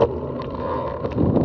you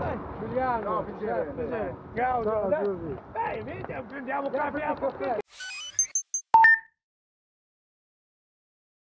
dai. Giuliano, No. Giuseppe. Gaudio, dai. Dai, vedi, prendiamo caffè.